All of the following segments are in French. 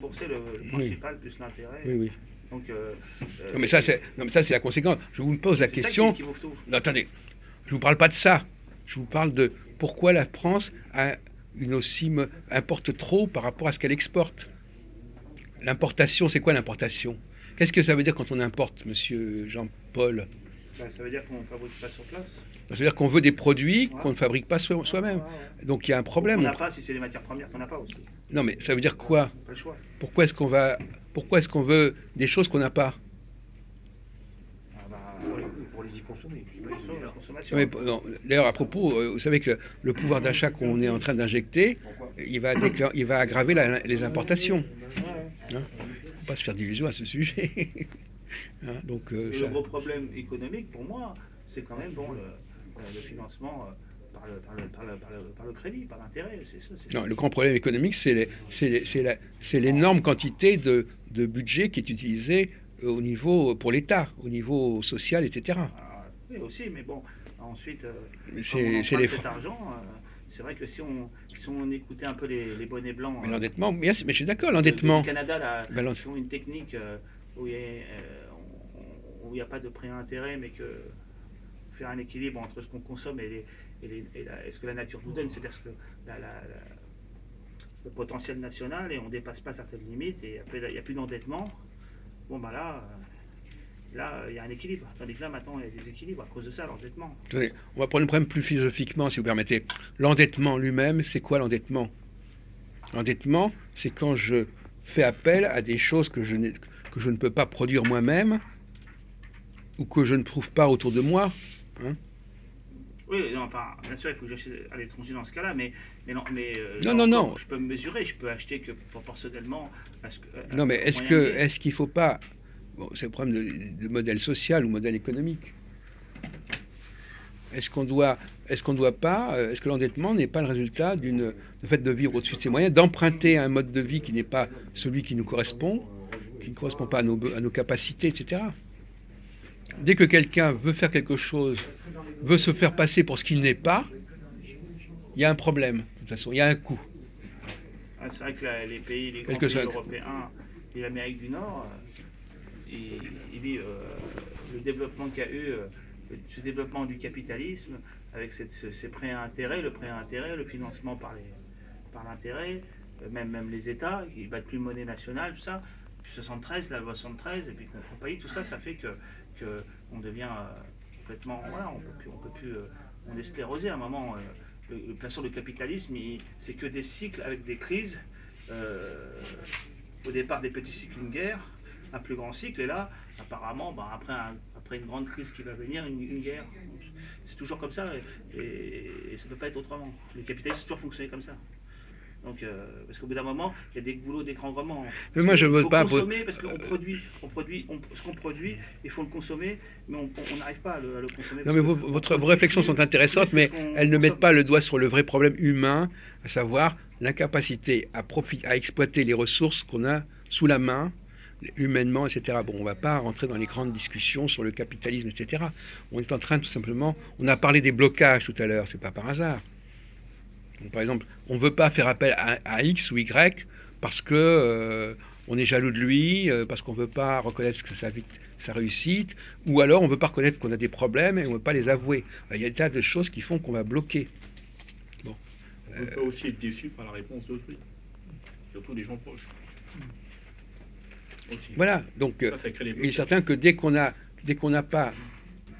rembourser le, principal plus l'intérêt. Oui, oui. Donc, euh, euh, Non, mais ça, c'est non, mais ça, c'est la conséquence. Je vous pose la question. qui, tout. Non, attendez, je vous parle pas de ça. Je vous parle de pourquoi la France a une aussi me- importe trop par rapport à ce qu'elle exporte. L'importation, c'est quoi l'importation? Qu'est-ce que ça veut dire quand on importe, Monsieur Jean-Paul? Ben, ça veut dire qu'on ne fabrique pas sur place. Ça veut dire qu'on veut des produits Ouais. qu'on ne fabrique pas soi- soi-même. Ouais, ouais. Donc il y a un On problème. n'a pas si c'est des matières premières qu'on n'a pas aussi. Non, mais ça veut dire quoi Pas le choix. Pourquoi est-ce qu'on va, pourquoi est-ce qu'on veut des choses qu'on n'a pas Ah, bah, Pour les, y consommer. D'ailleurs, à propos, euh, vous savez que le pouvoir d'achat qu'on est en train d'injecter, il va, déclen- il va aggraver la- les importations. Ouais, ouais. faut pas se faire d'illusions à ce sujet. Hein, donc, euh, ça- le gros problème économique, pour moi, c'est quand même bon, le, euh, le financement euh, par, le, par, le, par, le, par, le, par le crédit, par l'intérêt. Non, le grand problème économique, c'est l'énorme quantité de, de budget qui est utilisé au niveau pour l'État, au niveau social, etc. Ah, oui, aussi, mais bon, ensuite, c'est cet argent, euh, c'est vrai que si on, si on écoutait un peu les, les bonnets blancs mais euh, l'endettement, mais, mais je suis d'accord, l'endettement. du Canada, là, Ben, ont une technique euh, où il n'y a, euh, a pas de prêt à intérêt, mais que faire un équilibre entre ce qu'on consomme et, les, et, les- et la- et ce que la nature nous donne, c'est-à-dire ce que le potentiel national et on dépasse pas certaines limites et il n'y a plus d'endettement. Bon ben là, euh, là il y a un équilibre. Tandis que là maintenant il y a des équilibres à cause de ça, l'endettement. On va prendre le problème plus philosophiquement, si vous permettez. L'endettement lui-même, c'est quoi l'endettement? L'endettement, c'est quand je fais appel à des choses que je, n'ai- que je ne peux pas produire moi-même ou que je ne trouve pas autour de moi. Oui, non, enfin, bien sûr, il faut que j'achète à l'étranger dans ce cas-là, mais, mais non, mais euh, Non, non, non. Je peux me mesurer, je peux acheter que proportionnellement à ce que. à- Non, mais est-ce que est-ce qu'il ne faut pas bon, c'est le problème de, de modèle social ou modèle économique. Est-ce qu'on doit est-ce qu'on doit pas euh, est-ce que l'endettement n'est pas le résultat d'une du fait de vivre au-dessus de ses moyens, d'emprunter un mode de vie qui n'est pas celui qui nous correspond, qui ne correspond pas à nos, be- à nos capacités, etc. Dès que quelqu'un veut faire quelque chose, veut se faire passer pour ce qu'il n'est pas, il y a un problème. De toute façon, il y a un coût. Ah, c'est vrai que la- les pays, les grands pays européens et l'Amérique du Nord, euh, ils vivent euh, le développement qu'a eu, euh, ce développement du capitalisme, avec cette- ce- ces prêts à intérêt, le prêt à intérêt, le financement par les par l'intérêt, euh, même, même les États, qui battent plus monnaie nationale, tout ça. Puis 73, la loi 73, et puis compagnie, tout ça, ça fait que, que on devient euh, complètement, voilà, on peut plus, on peut plus, euh, on est sclérosé à un moment. euh, de toute façon, le capitalisme, c'est que des cycles avec des crises. au départ, des petits cycles, une guerre, un plus grand cycle, et là, apparemment, ben, après, un- après une grande crise qui va venir, une, une guerre. C'est toujours comme ça, et, et- et ça ne peut pas être autrement. Le capitalisme a toujours fonctionné comme ça. Donc, euh, parce qu'au bout d'un moment, il y a des boulots d'écrangement. Mais moi, je veux faut pas- consommer parce qu'on produit, on produit, on- ce qu'on produit, il faut le consommer, mais on n'arrive pas à le, à le consommer. Non, mais vos, votre- réflexions sont intéressantes, mais elles ne mettent pas le doigt sur le vrai problème humain, à savoir l'incapacité à, à exploiter les ressources qu'on a sous la main, humainement, etc. Bon, on ne va pas rentrer dans les grandes discussions sur le capitalisme, etc. On est en train tout simplement, on a parlé des blocages tout à l'heure, c'est pas par hasard. Donc, par exemple, on ne veut pas faire appel à, à X ou Y parce que euh, on est jaloux de lui, euh, parce qu'on ne veut pas reconnaître que sa, réussite, ou alors on ne veut pas reconnaître qu'on a des problèmes et on ne veut pas les avouer. Il y a des tas de choses qui font qu'on va bloquer. On peut aussi être déçu par la réponse d'autrui, surtout des gens proches. Aussi. Voilà, donc euh, Ça, ça il est certain que dès qu'on a, dès qu'on n'a pas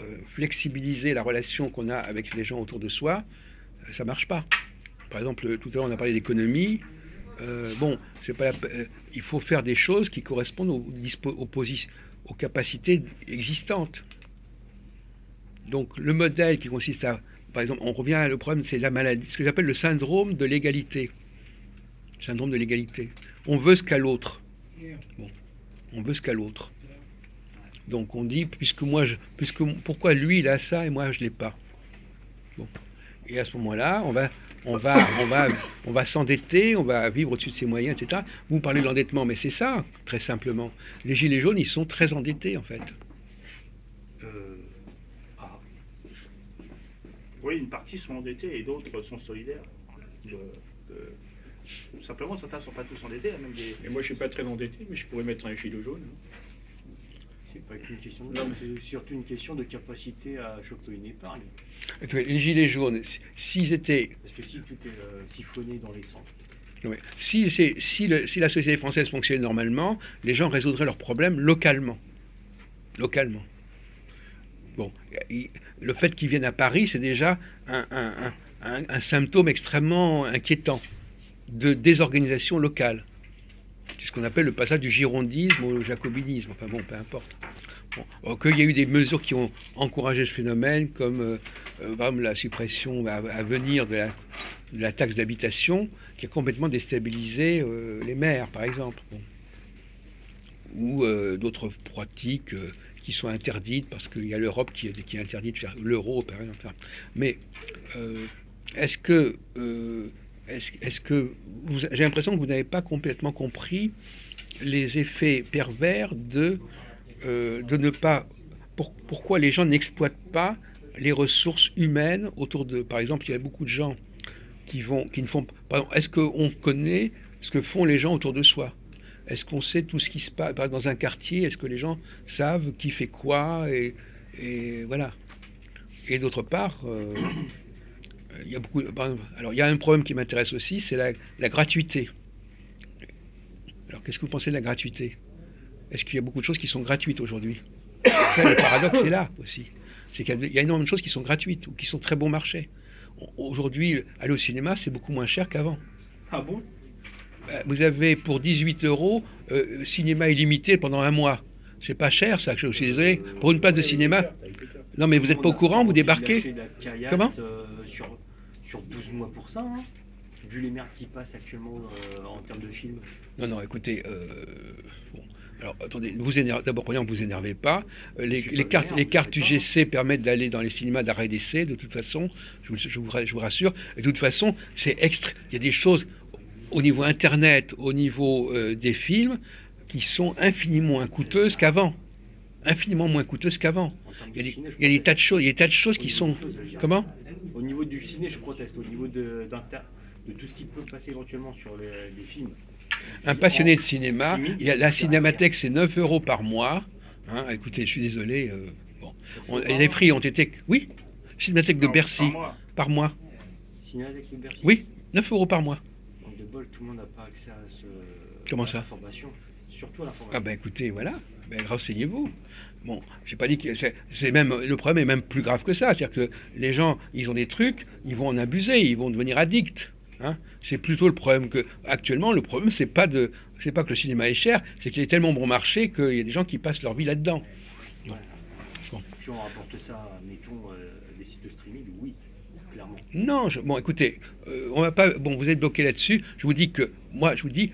euh, flexibilisé la relation qu'on a avec les gens autour de soi, euh, ça marche pas. Par exemple, tout à l'heure on a parlé d'économie. Euh, bon, pas euh, il faut faire des choses qui correspondent aux capacités existantes. Donc le modèle qui consiste à, par exemple, on revient à le problème, c'est la maladie, ce que j'appelle le syndrome de l'égalité. Syndrome de l'égalité. On veut ce qu'a l'autre. Bon, on veut ce qu'a l'autre. Donc on dit, puisque moi, je, puisque pourquoi lui il a ça et moi je l'ai pas. Bon. Et à ce moment-là, on va, on va, on va, on va s'endetter, on va vivre au-dessus de ses moyens, etc. Vous parlez de l'endettement, mais c'est ça, très simplement. Les gilets jaunes, ils sont très endettés en fait. Euh, ah, Oui, une partie sont endettés et d'autres sont solidaires de, de- Tout simplement, certains ne sont pas tous endettés. Même des... Et moi, je suis pas très endetté, mais je pourrais mettre un gilet jaune. C'est pas qu'une question de c'est surtout une question de capacité à choper une épargne. Les gilets jaunes, s'ils étaient. Parce que si tout est euh, siphonné dans les centres. Si, si, si, la société française fonctionnait normalement, les gens résoudraient leurs problèmes localement. Localement. Bon, le fait qu'ils viennent à Paris, c'est déjà un, un, symptôme extrêmement inquiétant de désorganisation locale. C'est ce qu'on appelle le passage du girondisme au jacobinisme. Enfin bon, peu importe. Bon, Qu'il y a eu des mesures qui ont encouragé ce phénomène, comme euh, euh, la suppression à, venir de la, taxe d'habitation, qui a complètement déstabilisé euh, les maires, par exemple. Ou d'autres pratiques qui sont interdites parce qu'il y a l'Europe qui, qui interdit de faire l'euro, par exemple. Mais est-ce que est-ce que j'ai l'impression que vous n'avez pas complètement compris les effets pervers de, euh, ne pas. pourquoi les gens n'exploitent pas les ressources humaines autour de. Par exemple, il y a beaucoup de gens qui, vont, qui ne font pas. Est-ce qu'on connaît ce que font les gens autour de soi? Est-ce qu'on sait tout ce qui se passe dans un quartier? Est-ce que les gens savent qui fait quoi et, et voilà. Et d'autre part. Euh, il y a beaucoup. Alors, il y a un problème qui m'intéresse aussi, c'est la, gratuité. Alors, qu'est-ce que vous pensez de la gratuité? Est-ce qu'il y a beaucoup de choses qui sont gratuites aujourd'hui? Ça, le paradoxe est là aussi. C'est qu'il y, a énormément de choses qui sont gratuites ou qui sont très bon marché. Aujourd'hui, aller au cinéma, c'est beaucoup moins cher qu'avant. Ah bon? Euh, Vous avez pour 18 euros euh, cinéma illimité pendant un mois. C'est pas cher, ça. Je suis désolé. Pour une place de cinéma. Non, mais vous n'êtes pas au courant, vous débarquez. Comment euh, sur 12 mois pour ça, hein, vu les merdes qui passent actuellement euh, en termes de films. Non, non, écoutez, euh, bon. Alors, attendez, vous d'abord, ne vous énervez pas. Les, cartes, les cartes UGC permettent d'aller dans les cinémas d'arrêt d'essai, de toute façon, je vous, je, vous, rassure. Et de toute façon, c'est extra. Il y a des choses au niveau Internet, au niveau des films, qui sont infiniment moins coûteuses qu'avant. Infiniment moins coûteuses qu'avant. Il, y a des tas de choses, il y a des tas de choses qui sont. Comment au niveau du ciné, je proteste. Au niveau de, de tout ce qui peut passer éventuellement sur les, films. Un passionné de cinéma, il y a, la cinémathèque, c'est 9 euros par mois. Hein, écoutez, je suis désolé. Euh, bon. les prix ont été. Oui, Cinémathèque de Bercy. Par mois. Cinémathèque de Bercy Oui, 9 euros par mois. Donc de bol, tout le monde n'a pas accès à ce. Comment ça? Surtout à l'information. Ah ben écoutez, voilà. Ben, renseignez-vous. Bon, j'ai pas dit que c'est même le problème est même plus grave que ça, c'est-à-dire que les gens, ils ont des trucs, ils vont en abuser, ils vont devenir addicts. Hein. c'est plutôt le problème que actuellement le problème c'est pas de c'est pas que le cinéma est cher, c'est qu'il est tellement bon marché qu'il y a des gens qui passent leur vie là-dedans. Si on rapporte ça, mettons euh, des sites de streaming, oui. Clairement. Non, bon, écoutez, euh, on va pas. Bon, vous êtes bloqué là-dessus. Je vous dis que moi, je vous dis,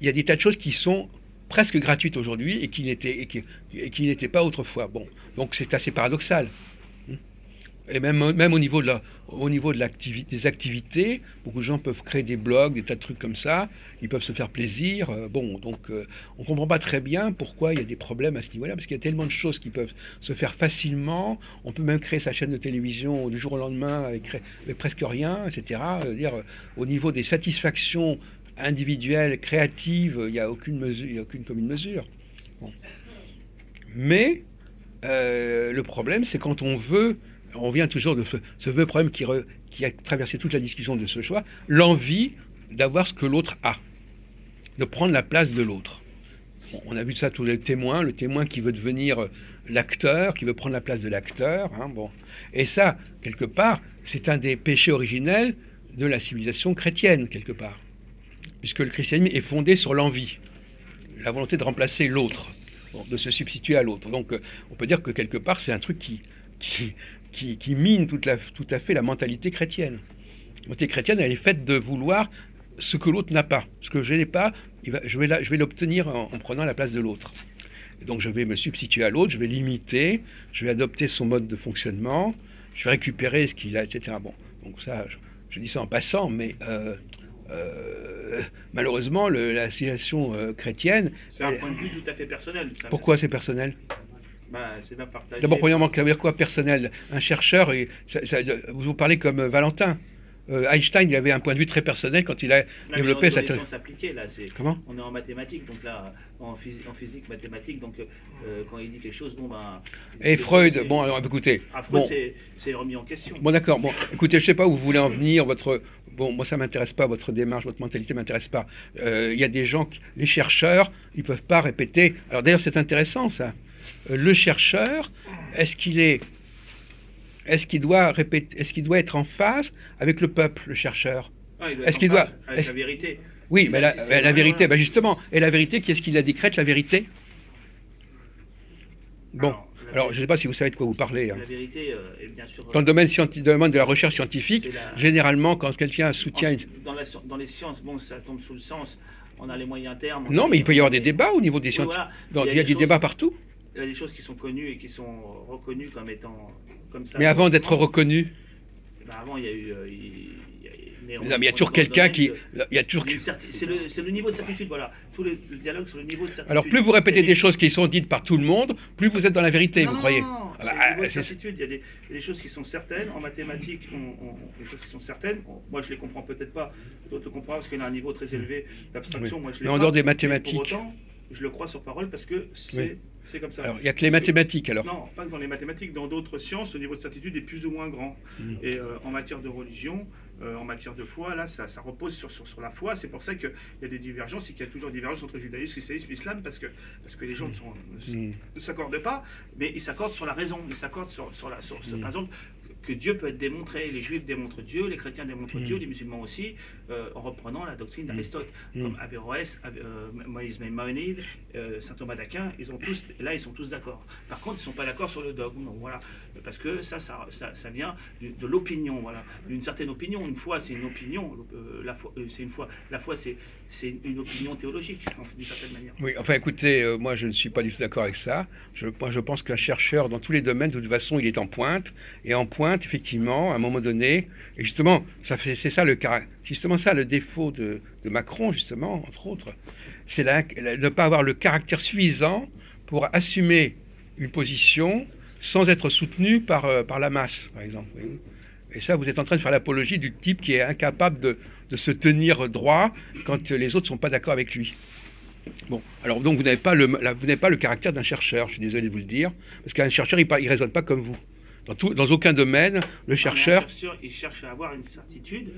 il y a des tas de choses qui sont presque gratuite aujourd'hui et qui n'était qui, pas autrefois. Bon, donc c'est assez paradoxal. Et même, même au niveau de la, au niveau de des activités, beaucoup de gens peuvent créer des blogs, des tas de trucs comme ça. Ils peuvent se faire plaisir. Euh, bon, donc euh, on comprend pas très bien pourquoi il y a des problèmes à ce niveau-là, parce qu'il y a tellement de choses qui peuvent se faire facilement. On peut même créer sa chaîne de télévision du jour au lendemain avec, avec presque rien, etc. dire, au niveau des satisfactions individuelle, créative, il n'y a aucune mesure, y a aucune commune mesure. Mais euh, le problème, c'est quand on veut, on vient toujours de ce, ce problème qui, a traversé toute la discussion de ce choix, l'envie d'avoir ce que l'autre a, de prendre la place de l'autre. on a vu ça tous les témoins, le témoin qui veut devenir l'acteur, qui veut prendre la place de l'acteur. Hein, bon. Et ça, quelque part, c'est un des péchés originels de la civilisation chrétienne, quelque part puisque le christianisme est fondé sur l'envie, la volonté de remplacer l'autre, de se substituer à l'autre. Donc euh, on peut dire que quelque part c'est un truc qui, mine tout à fait la mentalité chrétienne. La mentalité chrétienne, elle est faite de vouloir ce que l'autre n'a pas. Ce que je n'ai pas, je vais l'obtenir en, prenant la place de l'autre. Donc je vais me substituer à l'autre, je vais l'imiter, je vais adopter son mode de fonctionnement, je vais récupérer ce qu'il a, etc. Bon, donc ça, je, dis ça en passant, mais euh, euh, malheureusement, la situation euh, chrétienne. C'est un point de vue tout à fait personnel. Pourquoi c'est personnel? Bah, D'abord, premièrement, ça veut dire quoi personnel? Un chercheur, et vous vous parlez comme Valentin. Euh, Einstein, il avait un point de vue très personnel quand il a Non, développé est appliquées, là, c'est... Comment On est en mathématiques, donc là, en physique, en physique mathématiques, donc euh, quand il dit quelque chose, bon ben... Et Freud, bon, alors écoutez, Ah, Freud, bon, c'est- remis en question. bon d'accord, bon, écoutez, je sais pas où vous voulez en venir, votre, bon, moi ça m'intéresse pas, votre démarche, votre mentalité m'intéresse pas. Euh, Il y a des gens, qui- les chercheurs, ils peuvent pas répéter. Alors d'ailleurs, c'est intéressant ça. Euh, le chercheur, est-ce qu'il est, est-ce qu'il doit répéter, est-ce qu'il doit être en phase avec le peuple, le chercheur? Ah, doit est-ce qu'il en doit- Avec la vérité. Oui, mais la- vérité, bah justement, et la vérité, qui est-ce qui la décrète, la vérité? Bon, Alors, je ne sais pas si vous savez de quoi vous parlez. hein. La vérité euh, est bien sûr... Dans le domaine, scienti- dans le domaine de la recherche scientifique, la- généralement, quand quelqu'un soutient... une- dans, la sci- dans les sciences, bon, ça tombe sous le sens, on a les moyens termes. on Non, mais il peut y avoir des débats au niveau des scientifiques. voilà. Il y a des choses- débats partout. Il y a des choses qui sont connues et qui sont reconnues comme étant comme ça. Mais avant d'être Bon, reconnu, ben avant, il y a eu. euh, il- il y a- mais on- non, mais il y a toujours quelqu'un qui... Il y a toujours... C'est le, niveau de certitude, voilà. Tout le, le dialogue sur le niveau de certitude. Alors, plus vous répétez des choses qui sont dites par tout le monde, plus vous êtes dans la vérité, Non, vous non, croyez non, Ah bah, niveau de certitude. Il y a des, choses qui sont certaines. En mathématiques, on, on- des choses qui sont certaines. On- moi, je les comprends peut-être pas. D'autres le comprennent parce qu'il y a un niveau très élevé d'abstraction. Oui. Moi, je l'ai Mais en dehors des mathématiques. Pour autant, je le crois sur parole parce que c'est Oui. C'est comme ça. Alors, il n'y a que les mathématiques, alors. Non, pas que dans les mathématiques, dans d'autres sciences, le niveau de certitude est plus ou moins grand. Mm. Et euh, en matière de religion, euh, en matière de foi, là, ça, ça repose sur, sur, sur la foi. C'est pour ça qu'il y a des divergences et qu'il y a toujours des divergences entre judaïsme, christianisme et islam, parce que, parce que les gens ne sont- Mm. ne s'accordent pas, mais ils s'accordent sur la raison. Ils s'accordent sur, sur la. Sur, sur- Mm. Par exemple, que Dieu peut être démontré. Les juifs démontrent Dieu, les chrétiens démontrent Mm. Dieu, les musulmans aussi, euh, en reprenant la doctrine d'Aristote. Mm. Comme Averroès, Ab- euh, Moïse Maïmonide, euh, saint Thomas d'Aquin, ils ont tous, là, ils sont tous d'accord. Par contre, ils ne sont pas d'accord sur le dogme. Donc, voilà. Parce que ça, ça, ça, ça vient de l'opinion, voilà, d'une certaine opinion. Une foi, c'est une opinion. euh, la foi, c'est une foi. La foi, c'est, une opinion théologique, en- d'une certaine manière. Oui, enfin écoutez, moi je ne suis pas du tout d'accord avec ça. Je, moi je pense qu'un chercheur, dans tous les domaines, de toute façon, il est en pointe. Et en pointe, effectivement, à un moment donné, et justement, c'est ça le justement ça le défaut de, Macron, justement, entre autres, c'est de ne pas avoir le caractère suffisant pour assumer une position sans être soutenu par, euh, par la masse, par exemple. Et ça, vous êtes en train de faire l'apologie du type qui est incapable de, de se tenir droit quand les autres ne sont pas d'accord avec lui. Bon, alors donc vous n'avez pas le, vous pas le caractère d'un chercheur, je suis désolé de vous le dire, parce qu'un chercheur, il ne raisonne pas comme vous. Dans, tout, dans aucun domaine, le Ah, chercheur... il cherche à avoir une certitude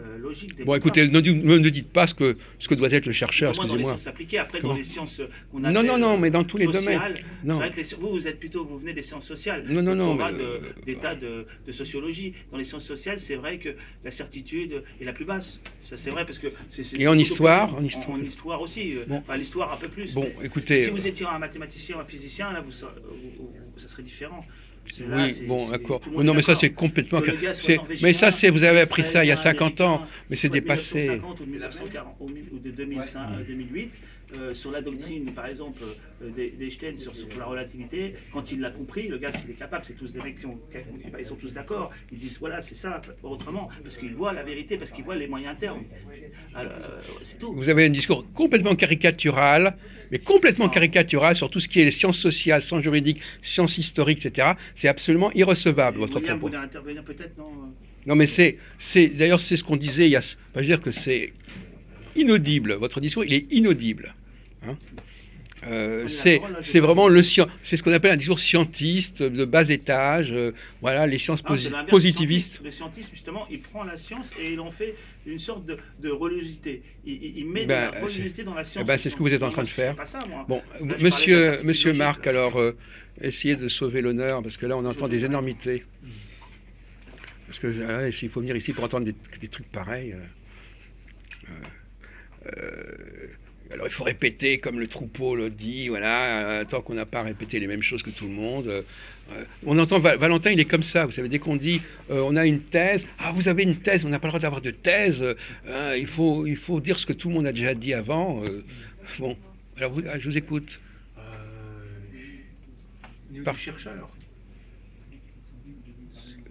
euh, logique. dès Bon, écoutez, ne, dites- ne dites pas ce que, ce que doit être le chercheur, moins dans les excusez-moi. sciences après Comment dans les sciences euh, qu'on Non, non, non, euh, mais dans tous les sociales, domaines. Non. vrai que les- vous, vous êtes plutôt, vous venez des sciences sociales. Non, non, non, mais, de- euh, d'état de, de sociologie. Dans les sciences sociales, c'est vrai que la certitude est la plus basse. Ça, c'est vrai parce que Et en histoire, plus- en histoire. en histoire aussi. Bon. Enfin, l'histoire un peu plus. Bon, écoutez, Si vous étiez un mathématicien ou un physicien, là, vous, ser- vous- vous- ça serait différent. Là, oui, bon, c'est- d'accord. Non, mais ça, c'est complètement... Que le gars soit c'est- norvégien, Mais ça, c'est vous avez appris ça il y a israélien, 50 ans, mais c'est dépassé. 1950 ou de 1940 ou mille- ou de 2005, euh, 2008, euh, sur la doctrine, par exemple, euh, des- d'Einstein sur, sur la relativité, quand il l'a compris, le gars, s'il est capable, c'est tous des mecs qui ont, ils sont tous d'accord, ils disent voilà, c'est ça, autrement, parce qu'ils voient la vérité, parce qu'ils voient les moyens termes. Alors, euh, c'est tout. Vous avez un discours complètement caricatural, mais complètement caricatural sur tout ce qui est les sciences sociales, sciences juridiques, sciences historiques, etc. C'est absolument irrecevable, votre William propos. voulait intervenir peut-être, non euh, Non, mais c'est, c'est, d'ailleurs, c'est ce qu'on disait il y a. Enfin, je veux dire que c'est inaudible. Votre discours, il est inaudible. Hein Euh, la c'est, vraiment le c'est ce qu'on appelle un discours scientiste de bas étage. euh, voilà, les sciences Ah, posi- positivistes. Le scientisme, justement, il prend la science et il en fait une sorte de, de religiosité. Il, il- il met Ben, de la religiosité dans la science. eh ben, c'est ce que vous êtes en train de faire. Ça. Bon, Là, monsieur, monsieur Marc, alors, euh, essayez de sauver l'honneur, parce que là, on entend des énormités. Parce que s'il faut venir ici pour entendre des, des trucs pareils. Euh, alors, il faut répéter comme le troupeau le dit, voilà, euh, tant qu'on n'a pas répété les mêmes choses que tout le monde. euh, on entend Va- Valentin, il est comme ça, vous savez, dès qu'on dit euh, on a une thèse, ah, vous avez une thèse, on n'a pas le droit d'avoir de thèse, hein, il, faut, il faut dire ce que tout le monde a déjà dit avant. bon, alors vous- ah, je vous écoute. Par- chercheur.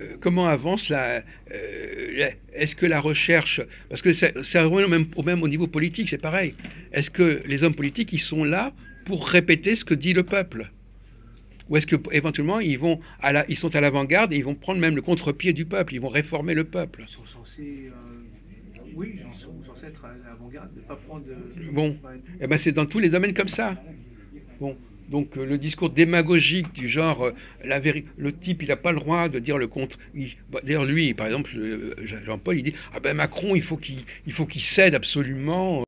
Euh, comment avance la. euh, la- Est-ce que la recherche. Parce que ça, ça revient au même, au même au niveau politique, c'est pareil. Est-ce que les hommes politiques, ils sont là pour répéter ce que dit le peuple? Ou est-ce que éventuellement ils vont à la, ils sont à l'avant-garde et ils vont prendre même le contre-pied du peuple, ils vont réformer le peuple? Ils sont censés, euh, oui, ils sont censés être à l'avant-garde, ne pas prendre. Bon. Ouais. Eh ben c'est dans tous les domaines comme ça. Bon, donc euh, le discours démagogique du genre, euh, le type il n'a pas le droit de dire le contre. bah, D'ailleurs lui, par exemple, euh, Jean-Paul, il dit ah ben Macron il faut qu'il il faut qu'il cède absolument.